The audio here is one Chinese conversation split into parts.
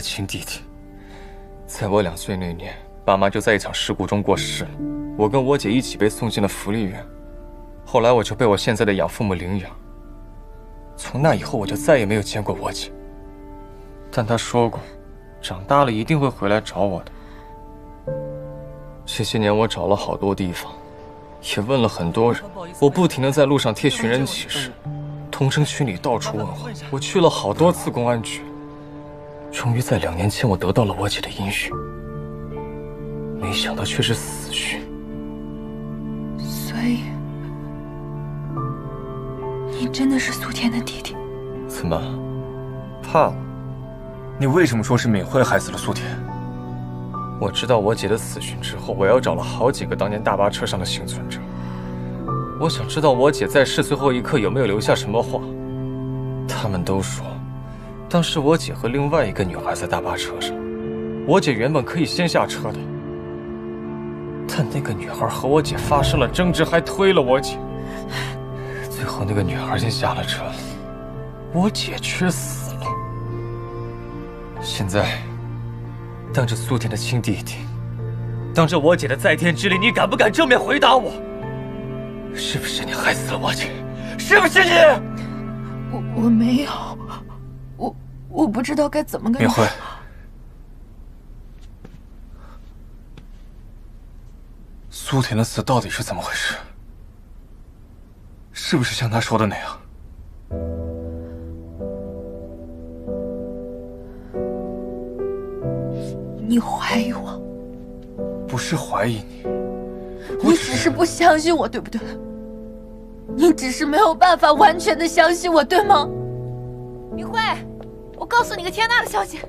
亲弟弟。在我两岁那年，爸妈就在一场事故中过世了，我跟我姐一起被送进了福利院。后来我就被我现在的养父母领养。从那以后，我就再也没有见过我姐。但她说过，长大了一定会回来找我的。这些年，我找了好多地方，也问了很多人，我不停的在路上贴寻人启事，同城群里到处问话，我去了好多次公安局。终于在两年前，我得到了我姐的音讯，没想到却是死讯。所以你真的是苏甜的弟弟？怎么，怕了？你为什么说是敏慧害死了苏甜？我知道我姐的死讯之后，我又找了好几个当年大巴车上的幸存者。我想知道我姐在世最后一刻有没有留下什么话。他们都说，当时我姐和另外一个女孩在大巴车上，我姐原本可以先下车的，但那个女孩和我姐发生了争执，还推了我姐。最后那个女孩先下了车，我姐却死了。现在。当着苏甜的亲弟弟，当着我姐的在天之灵，你敢不敢正面回答我？是不是你害死了我姐？是不是你？我我没有，我我不知道该怎么跟你明慧，苏甜的死到底是怎么回事？是不是像他说的那样？你怀疑我？不是怀疑你，你只是不相信我，对不对？你只是没有办法完全的相信我，对吗？明慧，我告诉你个天大的消息，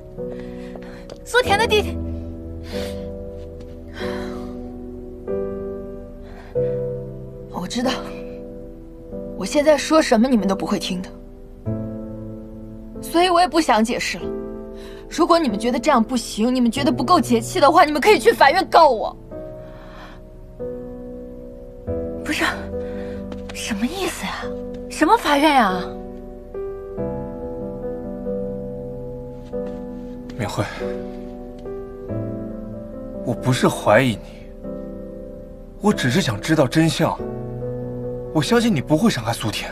苏甜的弟弟。我知道，我现在说什么你们都不会听的，所以我也不想解释了。如果你们觉得这样不行，你们觉得不够解气的话，你们可以去法院告我。不是，什么意思呀？什么法院呀？敏慧，我不是怀疑你，我只是想知道真相。我相信你不会伤害苏甜。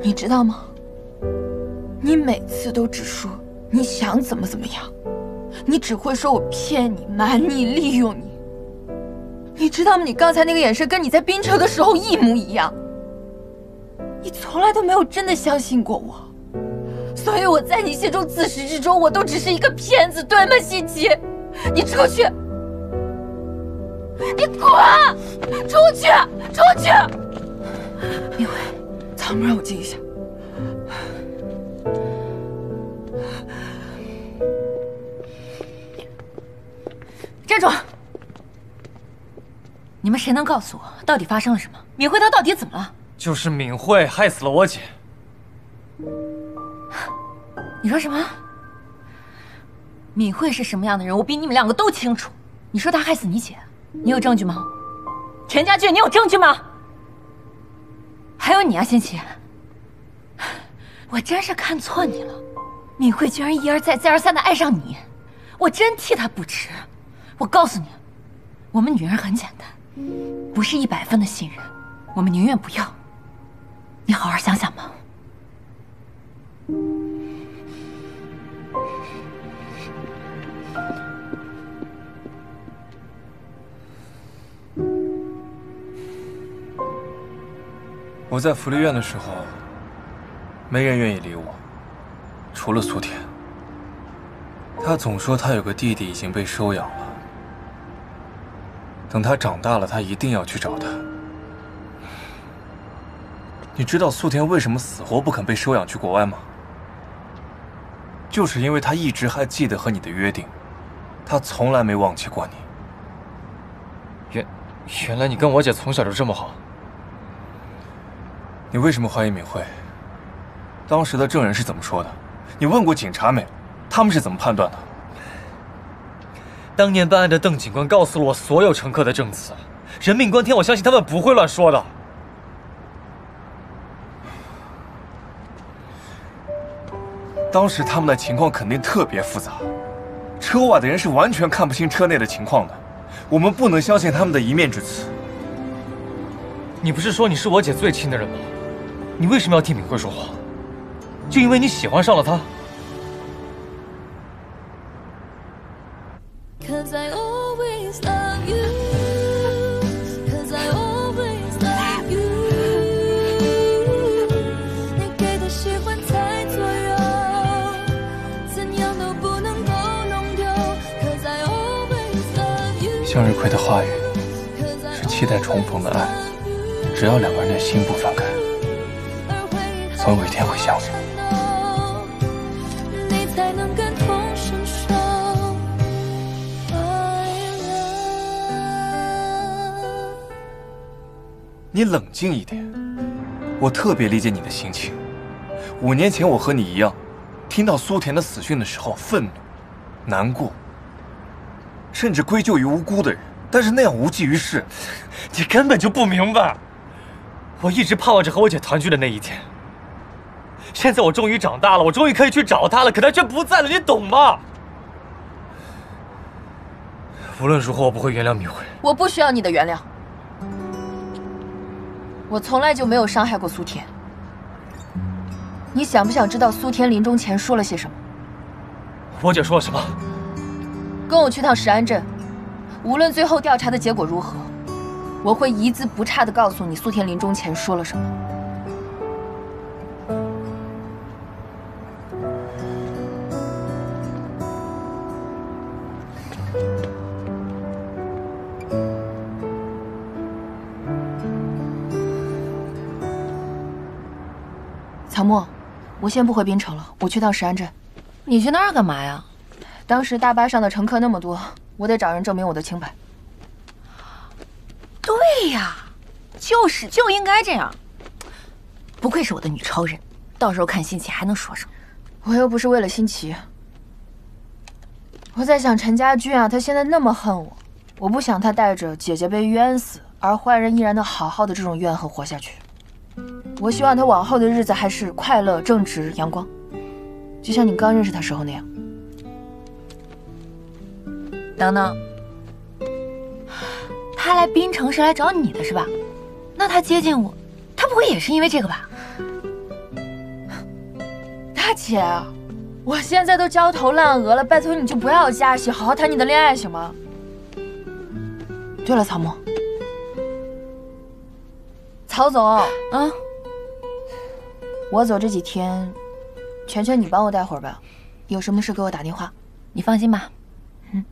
你知道吗？你每次都只说你想怎么怎么样，你只会说我骗你、瞒你、利用你。你知道吗？你刚才那个眼神跟你在冰城的时候一模一样。你从来都没有真的相信过我，所以我在你心中自始至终我都只是一个骗子，对吗，西奇？你出去！你滚！出去！出去！明慧，草门让我静一下。站住！你们谁能告诉我，到底发生了什么？敏慧她到底怎么了？就是敏慧害死了我姐。你说什么？敏慧是什么样的人，我比你们两个都清楚。你说她害死你姐，你有证据吗？陈家俊，你有证据吗？还有你啊，欣琪，我真是看错你了。敏慧居然一而再、再而三的爱上你，我真替她不值。我告诉你，我们女人很简单，不是一百分的信任，我们宁愿不要。你好好想想吧。我在福利院的时候，没人愿意理我，除了苏田。他总说他有个弟弟已经被收养了，等他长大了，他一定要去找他。你知道苏田为什么死活不肯被收养去国外吗？就是因为他一直还记得和你的约定，他从来没忘记过你。原原来你跟我姐从小就这么好。你为什么怀疑敏慧？当时的证人是怎么说的？你问过警察没？他们是怎么判断的？当年办案的邓警官告诉了我所有乘客的证词，人命关天，我相信他们不会乱说的。当时他们的情况肯定特别复杂，车外的人是完全看不清车内的情况的，我们不能相信他们的一面之词。你不是说你是我姐最亲的人吗？你为什么要替敏慧说话？就因为你喜欢上了他？向日葵的话语是期待重逢的爱，只要两个人的心不分开。总有一天会相遇。你才能感同身受。你冷静一点，我特别理解你的心情。五年前我和你一样，听到苏田的死讯的时候，愤怒、难过，甚至归咎于无辜的人，但是那样无济于事。你根本就不明白，我一直盼望着和我姐团聚的那一天。现在我终于长大了，我终于可以去找他了，可他却不在了，你懂吗？无论如何，我不会原谅米慧。我不需要你的原谅，我从来就没有伤害过苏田。你想不想知道苏田临终前说了些什么？我姐说了什么？跟我去趟石安镇，无论最后调查的结果如何，我会一字不差的告诉你苏田临终前说了什么。草木，我先不回滨城了，我去趟石安镇。你去那儿干嘛呀？当时大巴上的乘客那么多，我得找人证明我的清白。对呀，就是就应该这样。不愧是我的女超人，到时候看心情还能说什么？我又不是为了新奇。我在想陈家俊啊，他现在那么恨我，我不想他带着姐姐被冤死，而坏人依然能好好的这种怨恨活下去。我希望他往后的日子还是快乐、正直、阳光，就像你刚认识他时候那样。等等，他来滨城是来找你的是吧？那他接近我，他不会也是因为这个吧？大姐，我现在都焦头烂额了，拜托你就不要加戏，好好谈你的恋爱行吗？对了，曹沫，曹总，啊，我走这几天，全全你帮我带会儿吧，有什么事给我打电话。你放心吧。嗯。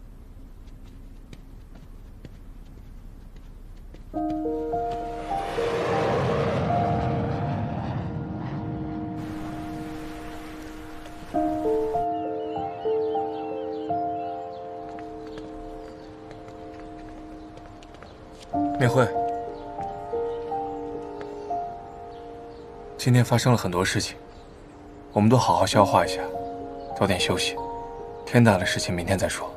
美慧，今天发生了很多事情，我们都好好消化一下，早点休息。天大的事情明天再说。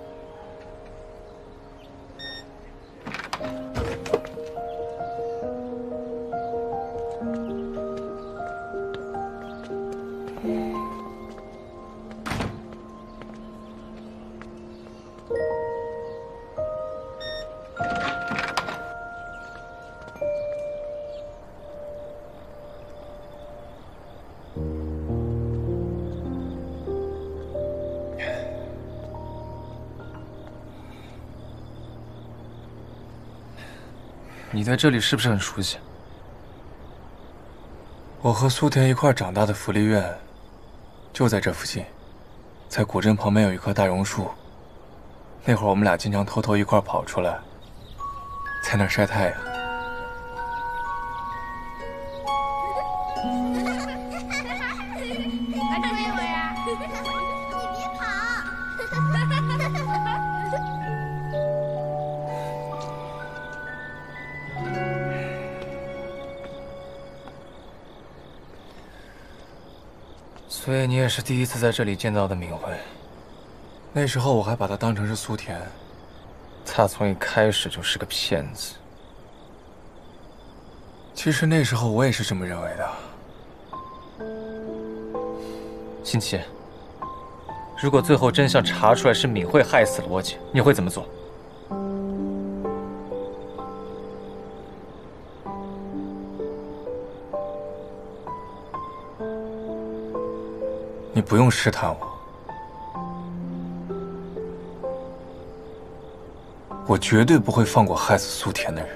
你在这里是不是很熟悉？我和苏田一块长大的福利院，就在这附近，在古镇旁边有一棵大榕树。那会儿我们俩经常偷偷一块跑出来，在那儿晒太阳。第一次在这里见到的敏慧。那时候我还把她当成是苏甜，她从一开始就是个骗子。其实那时候我也是这么认为的。新奇，如果最后真相查出来是敏慧害死了我姐，你会怎么做？不用试探我，我绝对不会放过害死苏田的人。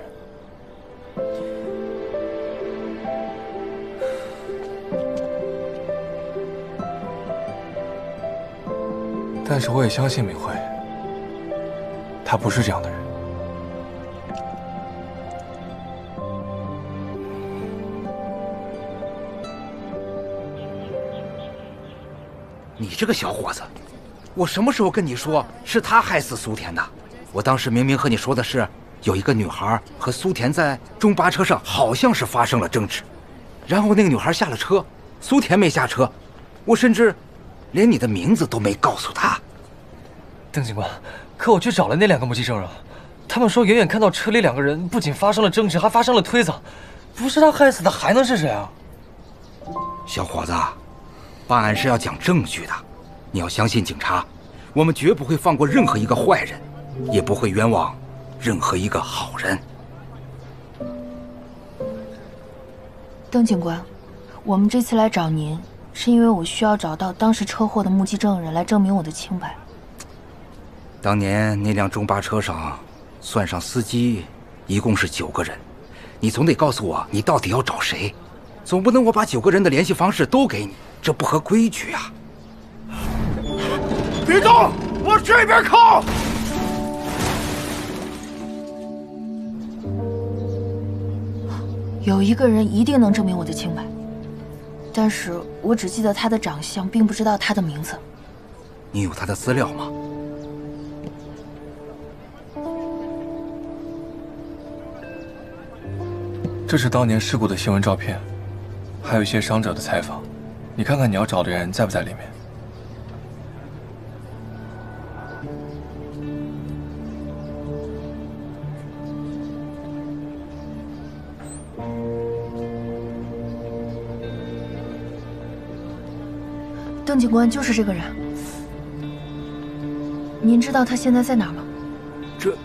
但是我也相信明慧，她不是这样的人。你这个小伙子，我什么时候跟你说是他害死苏田的？我当时明明和你说的是，有一个女孩和苏田在中巴车上好像是发生了争执，然后那个女孩下了车，苏田没下车，我甚至连你的名字都没告诉他。邓警官，可我去找了那两个目击证人，他们说远远看到车里两个人不仅发生了争执，还发生了推搡，不是他害死的还能是谁啊？小伙子，办案是要讲证据的，你要相信警察，我们绝不会放过任何一个坏人，也不会冤枉任何一个好人。邓警官，我们这次来找您，是因为我需要找到当时车祸的目击证人来证明我的清白。当年那辆中巴车上，算上司机，一共是九个人，你总得告诉我你到底要找谁，总不能我把九个人的联系方式都给你，这不合规矩啊！别动，往这边靠！有一个人一定能证明我的清白，但是我只记得他的长相，并不知道他的名字。你有他的资料吗？这是当年事故的新闻照片，还有一些伤者的采访。你看看你要找的人在不在里面？邓警官就是这个人。您知道他现在在哪儿吗？这……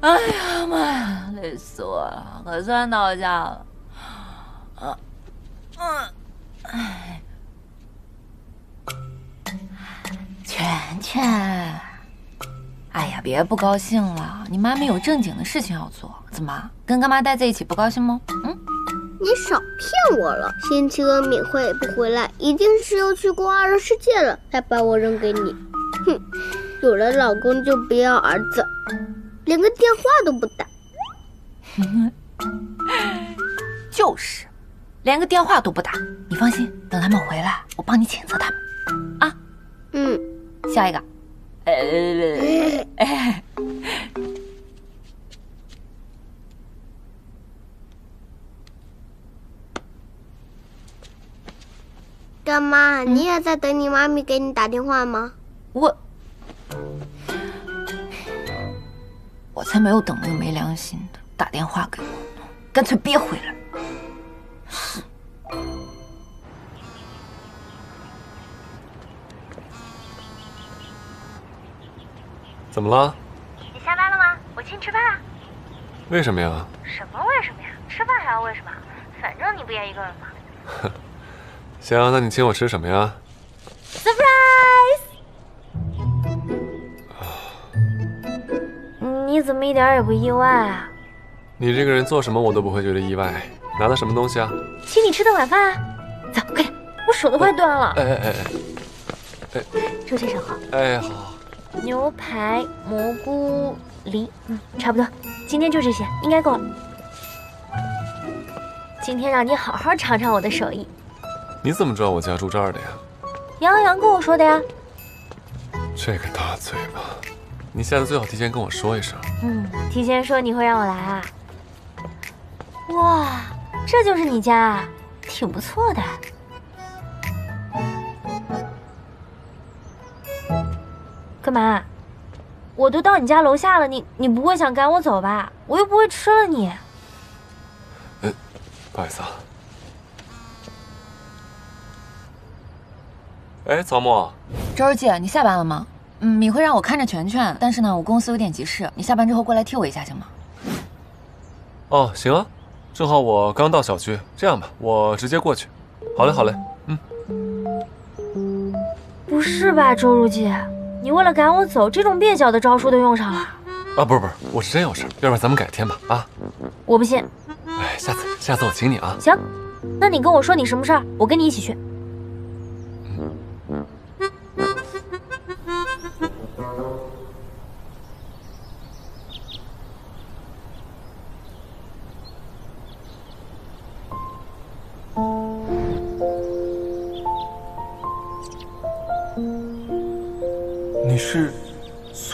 哎呀妈呀，累死我了，可算到家了。啊，嗯，哎，全全，哎呀，别不高兴了，你妈没有正经的事情要做，怎么跟干妈待在一起不高兴吗？嗯，你少骗我了！星期二敏慧不回来，一定是又去过二人世界了，才把我扔给你。哼，有了老公就不要儿子，连个电话都不打。就是，连个电话都不打。你放心，等他们回来，我帮你谴责他们。啊，嗯，下一个，呃，干妈，你也在等你妈咪给你打电话吗？我我才没有等那个没良心的打电话给我，干脆别回来。怎么了？你下班了吗？我请你吃饭啊。为什么呀？什么为什么呀？吃饭还要为什么？反正你不也一个人吗？行，那你请我吃什么呀？Surprise！你怎么一点也不意外啊？你这个人做什么我都不会觉得意外。拿的什么东西啊？请你吃的晚饭啊！走，快点，我手都快断了。哎哎哎哎周先生好，哎，好好。牛排、蘑菇、梨，嗯，差不多。今天就这些，应该够了。今天让你好好尝尝我的手艺。你怎么知道我家住这儿的呀？杨洋洋跟我说的呀。这个大嘴巴，你下次最好提前跟我说一声。嗯，提前说你会让我来啊。哇，这就是你家啊，挺不错的。干嘛？我都到你家楼下了，你你不会想赶我走吧？我又不会吃了你。不好意思啊。哎，曹沫，周儿姐，你下班了吗？嗯，米会让我看着全全，但是呢，我公司有点急事，你下班之后过来替我一下行吗？哦，行啊，正好我刚到小区，这样吧，我直接过去。好嘞，好嘞，嗯。不是吧，周如姐，你为了赶我走，这种蹩脚的招数都用上了？啊，不是不是，我是真有事，要不然咱们改天吧，啊。我不信。哎，下次下次我请你啊。行，那你跟我说你什么事儿，我跟你一起去。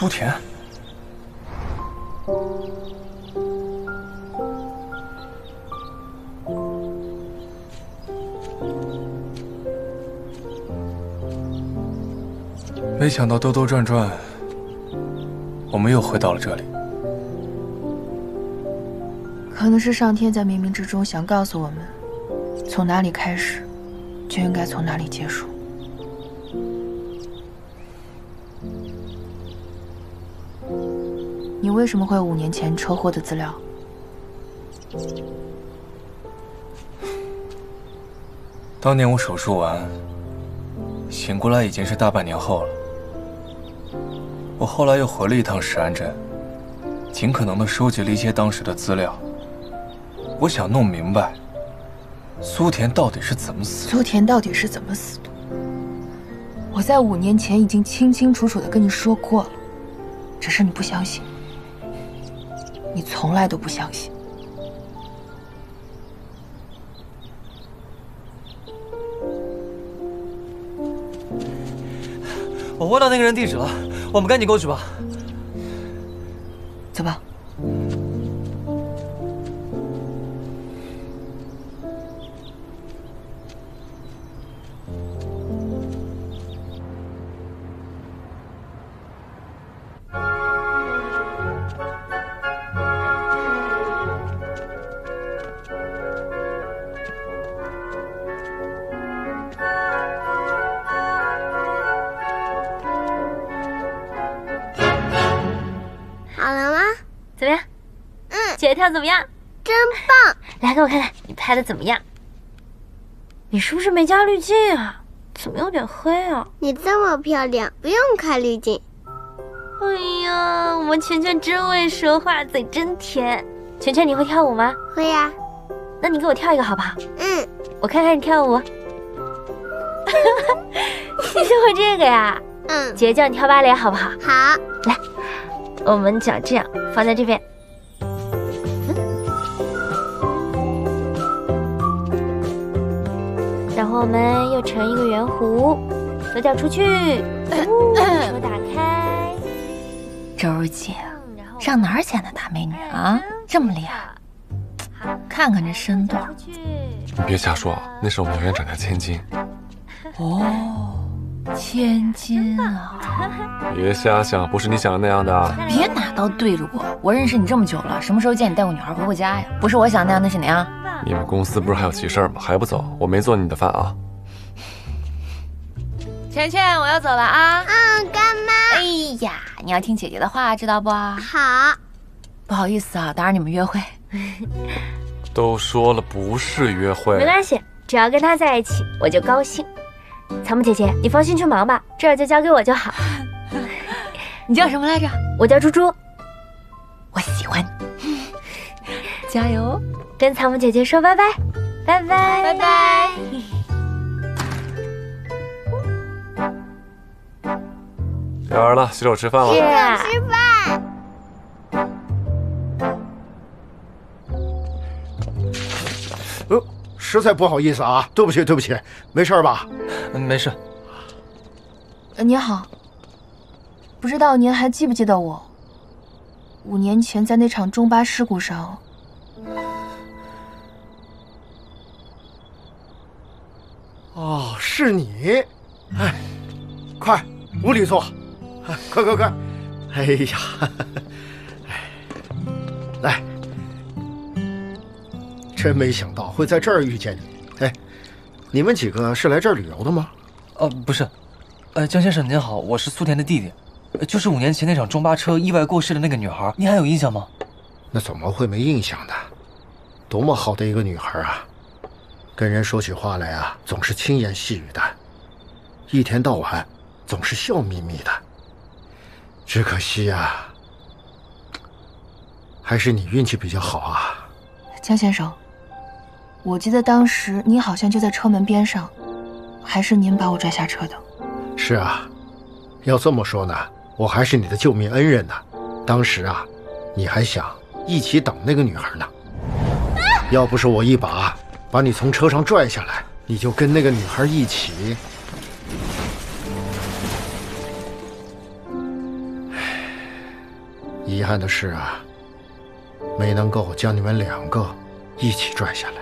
苏田？没想到兜兜转转，我们又回到了这里。可能是上天在冥冥之中想告诉我们，从哪里开始，就应该从哪里结束。为什么会有五年前车祸的资料？当年我手术完，醒过来已经是大半年后了。我后来又回了一趟石安镇，尽可能的收集了一些当时的资料。我想弄明白，苏田到底是怎么死的。苏田到底是怎么死的？我在五年前已经清清楚楚的跟你说过了，只是你不相信，你从来都不相信。我问到那个人地址了，我们赶紧过去吧。跳怎么样？真棒！来给我看看你拍的怎么样？你是不是没加滤镜啊？怎么有点黑啊？你这么漂亮，不用开滤镜。哎呀，我们全全真会说话，嘴真甜。全全，你会跳舞吗？会呀、那你给我跳一个好不好？嗯，我看看你跳舞。你就会这个呀？嗯，姐教你跳芭蕾好不好？好。来，我们脚这样放在这边。我们又成一个圆弧，左脚出去，哦手打开，周姐，上哪儿捡的大美女啊？这么厉害，看看这身段。你别瞎说，那是我们姚院长家千金。哦，千金啊！别瞎想，不是你想的那样的。别拿刀对着我，我认识你这么久了，什么时候见你带过女孩回过家呀？不是我想那样，那是哪样？你们公司不是还有急事儿吗？还不走？我没做你的饭啊。圈圈，我要走了啊！嗯，干妈。哎呀，你要听姐姐的话，知道不？好。不好意思啊，打扰你们约会。都说了不是约会，没关系，只要跟他在一起，我就高兴。草木姐姐，你放心去忙吧，这儿就交给我就好。你叫什么来着？我叫猪猪。我喜欢你，加油！跟草木姐姐说拜拜，拜拜，拜拜。聊完了，洗手吃饭了。洗手吃饭。呃，实在不好意思啊，对不起，对不起，没事吧？嗯，没事。呃，您好，不知道您还记不记得我？五年前在那场中巴事故上。哦，是你。哎，快，屋里坐。快快快！哎呀，哎，来，真没想到会在这儿遇见你。哎，你们几个是来这儿旅游的吗？呃，不是。呃，江先生您好，我是苏田的弟弟，就是五年前那场中巴车意外过世的那个女孩，您还有印象吗？那怎么会没印象呢？多么好的一个女孩啊！跟人说起话来啊，总是轻言细语的，一天到晚总是笑眯眯的。只可惜呀，还是你运气比较好啊，江先生。我记得当时你好像就在车门边上，还是您把我拽下车的。是啊，要这么说呢，我还是你的救命恩人呢。当时啊，你还想一起等那个女孩呢。要不是我一把把你从车上拽下来，你就跟那个女孩一起。遗憾的是啊，没能够将你们两个一起拽下来。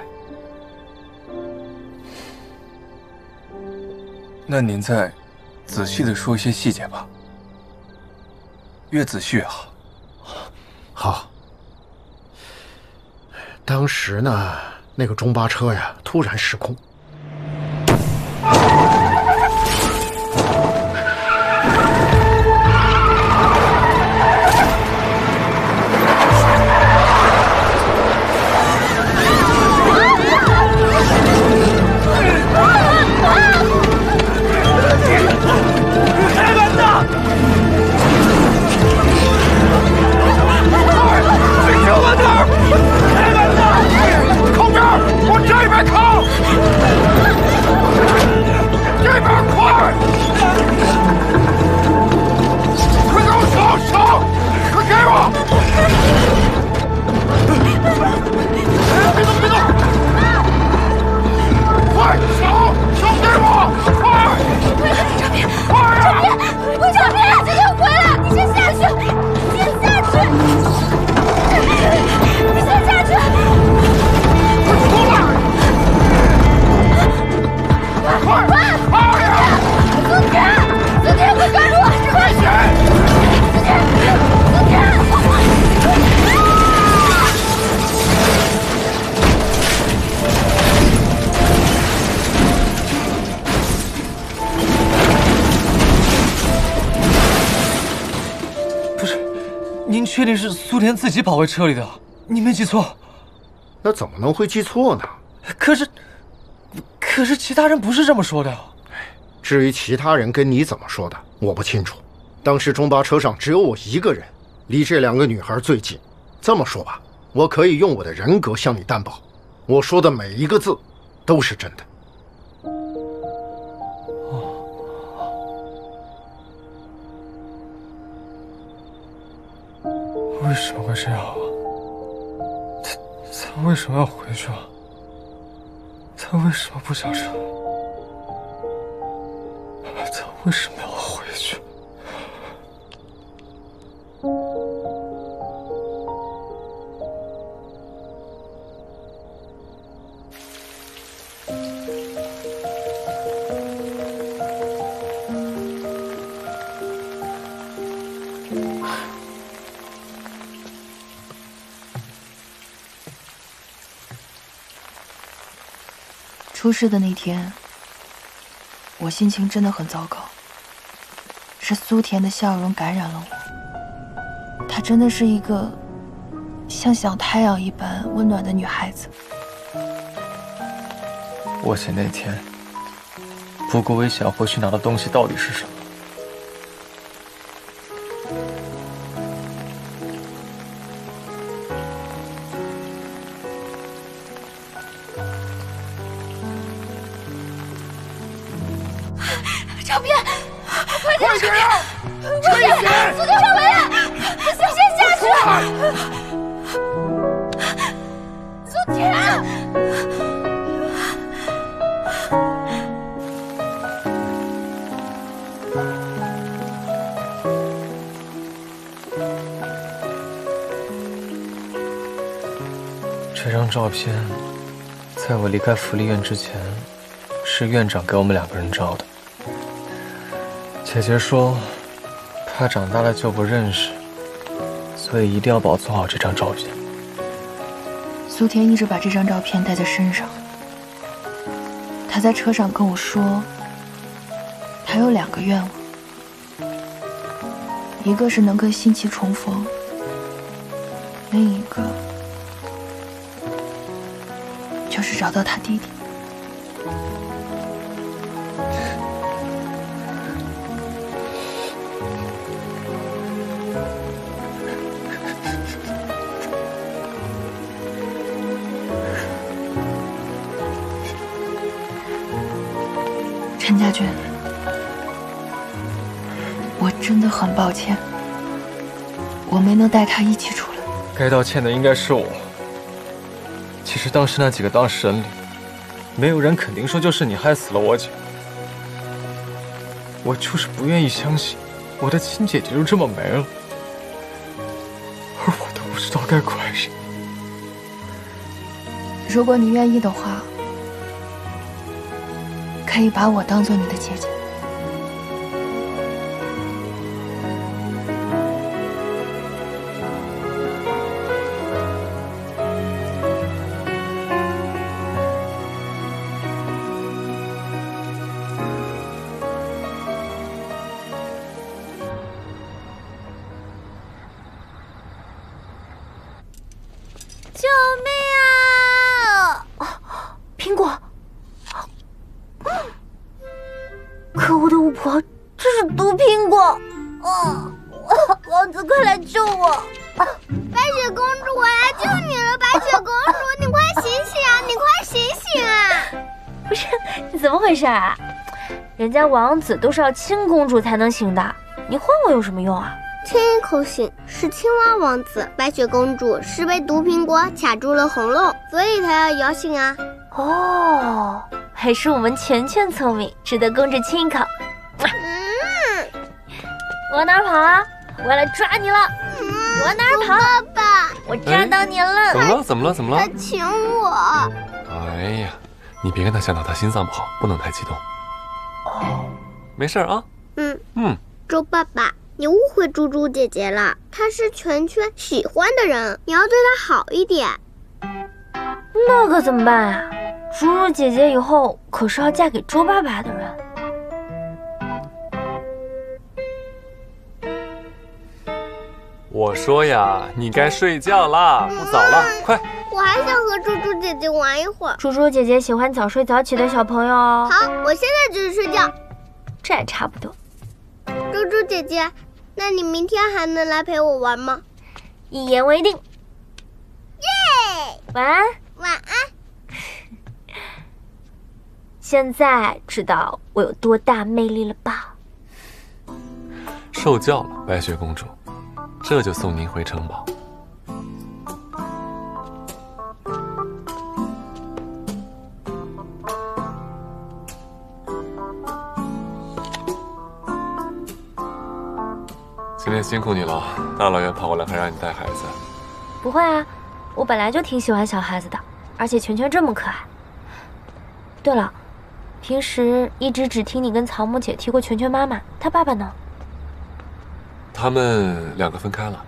那您再仔细的说一些细节吧，越仔细越好。好。当时呢，那个中巴车呀，突然失控。自己跑回车里的，你没记错？那怎么能会记错呢？可是，可是其他人不是这么说的。至于其他人跟你怎么说的，我不清楚。当时中巴车上只有我一个人，离这两个女孩最近。这么说吧，我可以用我的人格向你担保，我说的每一个字都是真的。为什么会这样啊？他他为什么要回去啊？他为什么不想生？他为什么要出事的那天，我心情真的很糟糕。是苏甜的笑容感染了我，她真的是一个像小太阳一般温暖的女孩子。我写那天不顾危险回去拿的东西到底是什么？快点！快点啊！苏天，苏天快回来！小仙下去！苏天。这张照片，在我离开福利院之前，是院长给我们两个人照的。姐姐说，怕长大了就不认识，所以一定要保存好这张照片。苏甜一直把这张照片带在身上。他在车上跟我说，他有两个愿望，一个是能跟新奇重逢，另一个就是找到他弟弟。很抱歉，我没能带他一起出来。该道歉的应该是我。其实当时那几个当事人里，没有人肯定说就是你害死了我姐。我就是不愿意相信，我的亲姐姐就这么没了，而我都不知道该怪谁。如果你愿意的话，可以把我当做你的姐姐。家王子都是要亲公主才能醒的，你换我有什么用啊？亲一口醒是青蛙王子，白雪公主是被毒苹果卡住了喉咙，所以才要摇醒啊。哦，还是我们全全聪明，值得公主亲一口。嗯，往哪儿跑啊？我要来抓你了！嗯往哪儿跑？爸爸，我抓到你了！怎么了？怎么了？怎么了他？请我。哎呀，你别跟他想到他心脏不好，不能太激动。哦，没事啊。嗯嗯，周爸爸，你误会猪猪姐姐了，她是全圈喜欢的人，你要对她好一点。那可怎么办啊？猪猪姐姐以后可是要嫁给周爸爸的人。我说呀，你该睡觉啦，不早了，快。我还想和猪猪姐姐玩一会儿。猪猪姐姐喜欢早睡早起的小朋友哦。好，我现在就去睡觉。这还差不多。猪猪姐姐，那你明天还能来陪我玩吗？一言为定。耶！晚安。晚安。现在知道我有多大魅力了吧？受教了，白雪公主，这就送您回城堡。今天辛苦你了，大老远跑过来还让你带孩子。不会啊，我本来就挺喜欢小孩子的，而且全全这么可爱。对了，平时一直只听你跟曹木姐提过全全妈妈，她爸爸呢？他们两个分开了。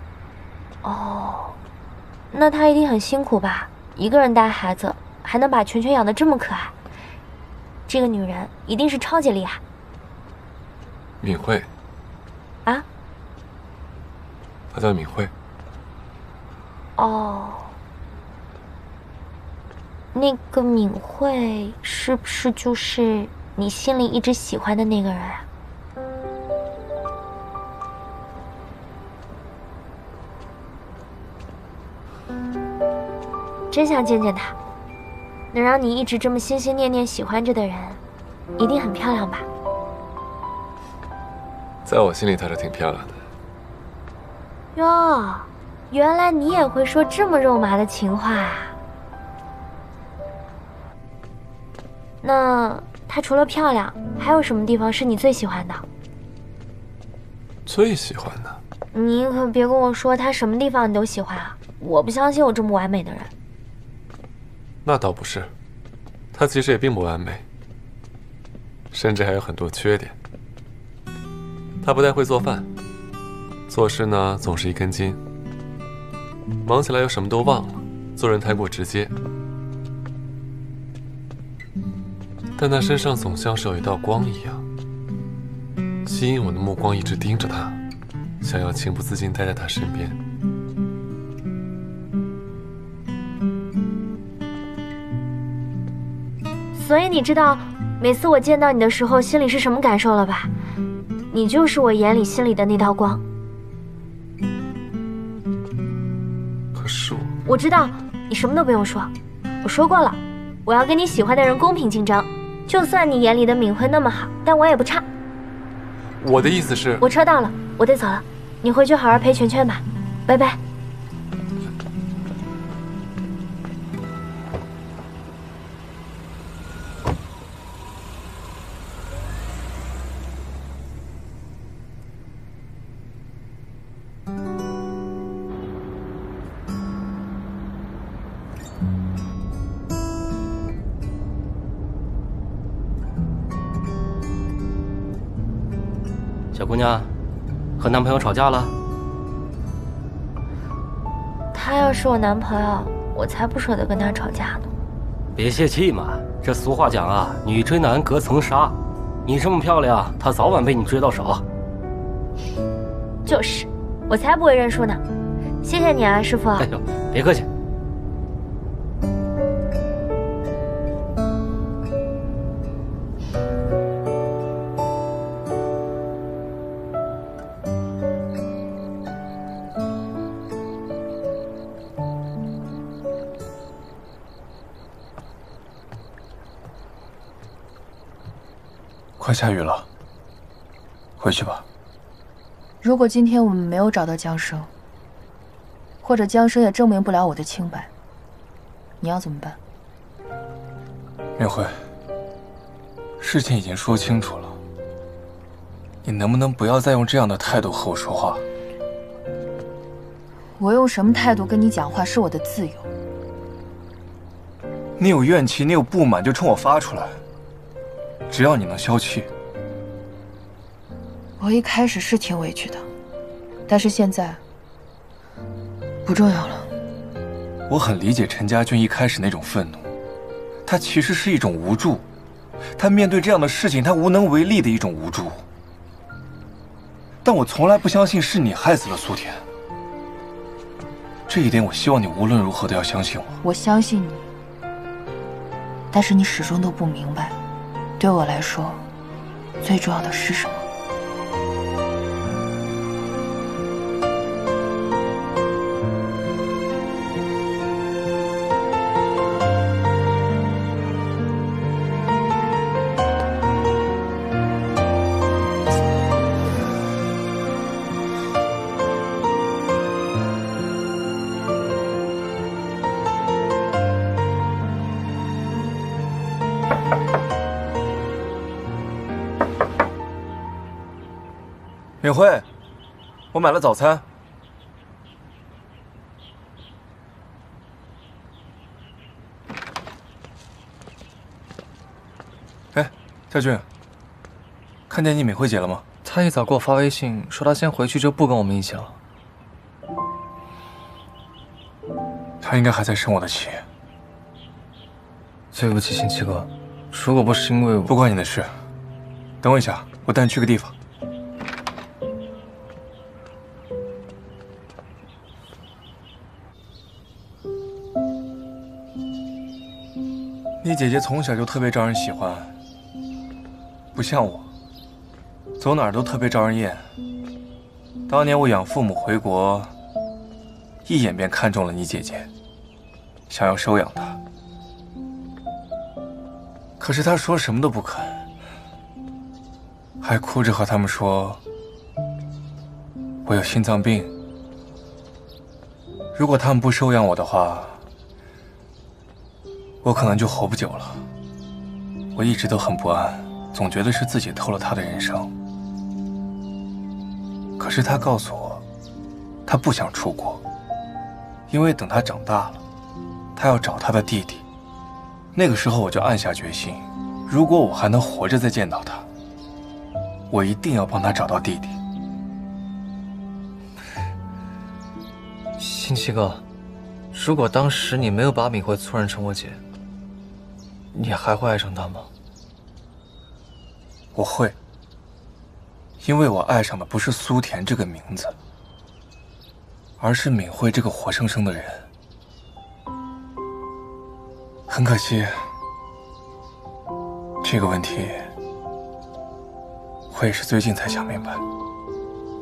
哦，那他一定很辛苦吧？一个人带孩子，还能把全全养得这么可爱，这个女人一定是超级厉害。敏慧，啊？她叫敏慧。哦，那个敏慧是不是就是你心里一直喜欢的那个人啊？真想见见她，能让你一直这么心心念念喜欢着的人，一定很漂亮吧？在我心里，她是挺漂亮的。哟，原来你也会说这么肉麻的情话啊！那她除了漂亮，还有什么地方是你最喜欢的？最喜欢的？你可别跟我说她什么地方你都喜欢啊！我不相信有这么完美的人。那倒不是，她其实也并不完美，甚至还有很多缺点。她不太会做饭，做事呢总是一根筋，忙起来又什么都忘了，做人太过直接。但他身上总像是有一道光一样，吸引我的目光一直盯着他，想要情不自禁待在他身边。所以你知道，每次我见到你的时候，心里是什么感受了吧？你就是我眼里心里的那道光。我……知道，你什么都不用说。我说过了，我要跟你喜欢的人公平竞争。就算你眼里的敏慧那么好，但我也不差。我的意思是……我车到了，我得走了。你回去好好陪全全吧，拜拜。吵架了？他要是我男朋友，我才不舍得跟他吵架呢。别泄气嘛，这俗话讲啊，女追男隔层纱。你这么漂亮，他早晚被你追到手。就是，我才不会认输呢。谢谢你啊，师傅。哎呦，别客气。快下雨了，回去吧。如果今天我们没有找到江生，或者江生也证明不了我的清白，你要怎么办？明慧，事情已经说清楚了，你能不能不要再用这样的态度和我说话？我用什么态度跟你讲话是我的自由。你有怨气，你有不满，就冲我发出来。只要你能消气，我一开始是挺委屈的，但是现在不重要了。我很理解陈家俊一开始那种愤怒，他其实是一种无助，他面对这样的事情，他无能为力的一种无助。但我从来不相信是你害死了苏甜，这一点我希望你无论如何都要相信我。我相信你，但是你始终都不明白。对我来说，最重要的是什么？买了早餐。哎，家俊，看见你美慧姐了吗？她一早给我发微信说她先回去，就不跟我们一起了。她应该还在生我的气。对不起，星七哥，如果不是因为我，不关你的事。等我一下，我带你去个地方。你姐姐从小就特别招人喜欢，不像我，走哪儿都特别招人厌。当年我养父母回国，一眼便看中了你姐姐，想要收养她。可是她说什么都不肯，还哭着和他们说我有心脏病。如果他们不收养我的话，我可能就活不久了。我一直都很不安，总觉得是自己偷了他的人生。可是他告诉我，他不想出国，因为等他长大了，他要找他的弟弟。那个时候我就暗下决心，如果我还能活着再见到他，我一定要帮他找到弟弟。星七哥，如果当时你没有把敏慧错认成我姐，你还会爱上他吗？我会，因为我爱上的不是苏田这个名字，而是敏慧这个活生生的人。很可惜，这个问题我也是最近才想明白。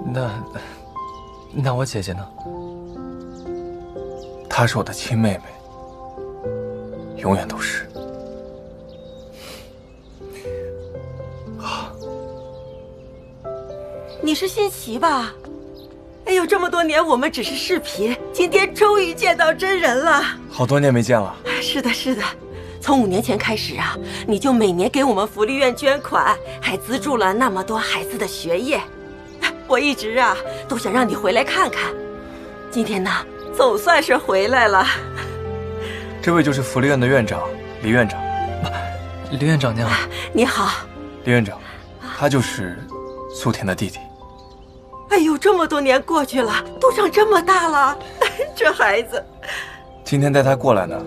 那那我姐姐呢？她是我的亲妹妹，永远都是。你是新奇吧？哎呦，这么多年我们只是视频，今天终于见到真人了。好多年没见了。是的，是的，从五年前开始啊，你就每年给我们福利院捐款，还资助了那么多孩子的学业。我一直啊都想让你回来看看，今天呢总算是回来了。这位就是福利院的院长李院长。李院长您好。你好。李院长，他就是苏田的弟弟。哎呦，这么多年过去了，都长这么大了，这孩子。今天带他过来呢，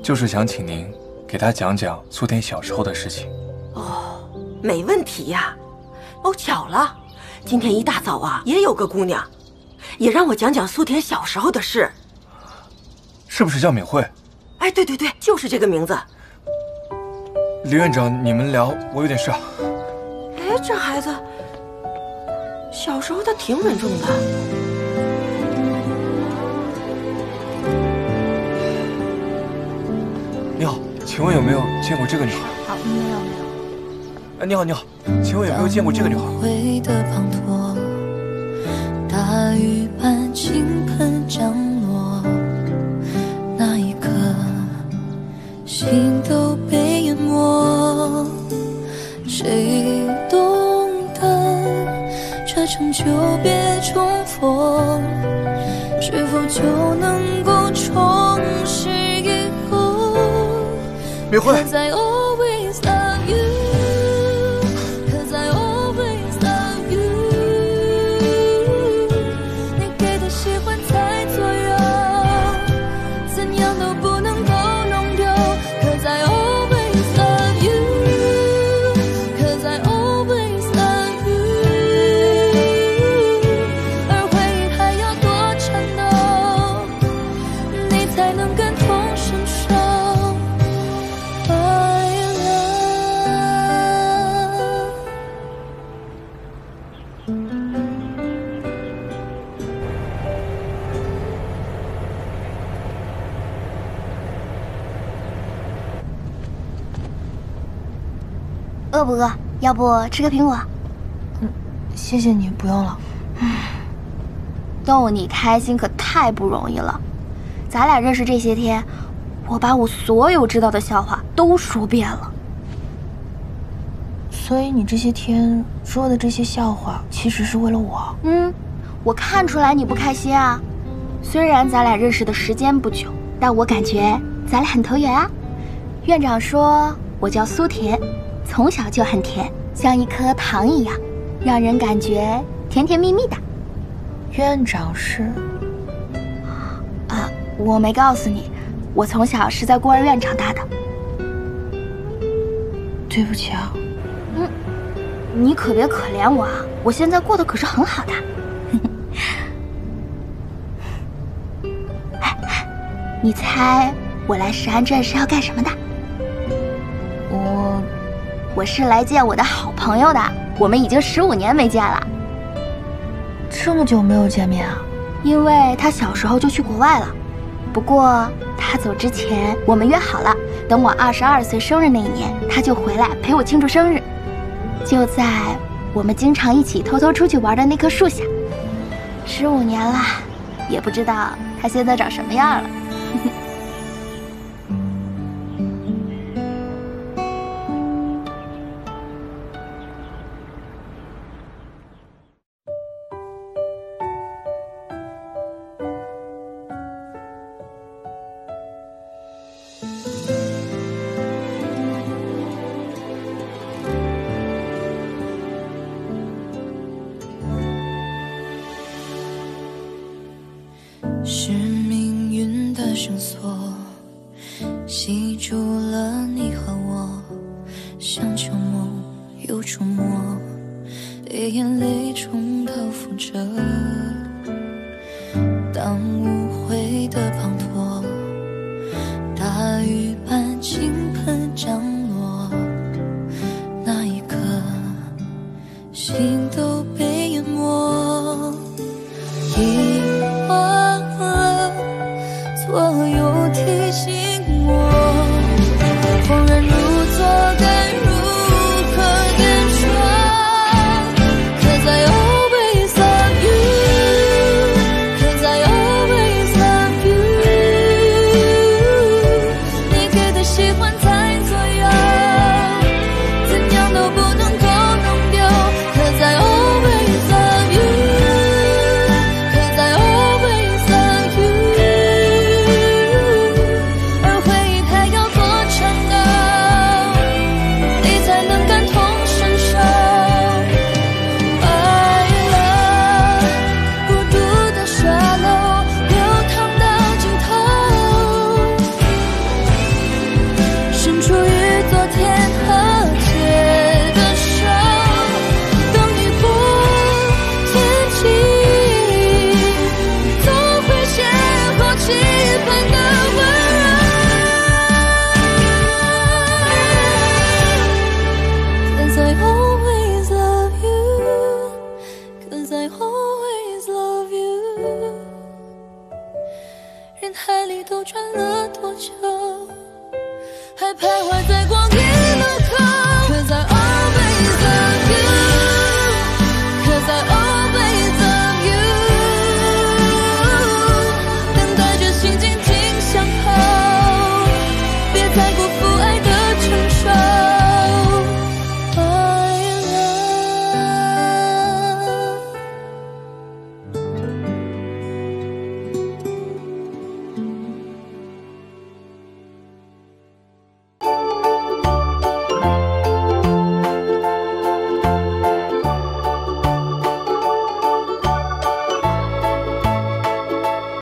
就是想请您给他讲讲苏田小时候的事情。哦，没问题呀。哦，巧了，今天一大早啊，也有个姑娘，也让我讲讲苏田小时候的事。是不是叫敏慧？哎，对对对，就是这个名字。李院长，你们聊，我有点事。哎，这孩子。小时候他挺稳重的。你好，请问有没有见过这个女孩？好，没有没有。哎，你好你好，请问有没有见过这个女孩？不吃个苹果？嗯，谢谢你，不用了。逗你开心可太不容易了。咱俩认识这些天，我把我所有知道的笑话都说遍了。所以你这些天说的这些笑话，其实是为了我。嗯，我看出来你不开心啊。虽然咱俩认识的时间不久，但我感觉咱俩很投缘啊。院长说我叫苏甜。从小就很甜，像一颗糖一样，让人感觉甜甜蜜蜜的。院长是？啊，我没告诉你，我从小是在孤儿院长大的。对不起啊。嗯，你可别可怜我啊，我现在过得可是很好的。你猜我来石安镇是要干什么的？我，是来见我的好朋友的。我们已经十五年没见了，这么久没有见面啊？因为他小时候就去国外了。不过他走之前，我们约好了，等我二十二岁生日那一年，他就回来陪我庆祝生日，就在我们经常一起偷偷出去玩的那棵树下。十五年了，也不知道他现在长什么样了。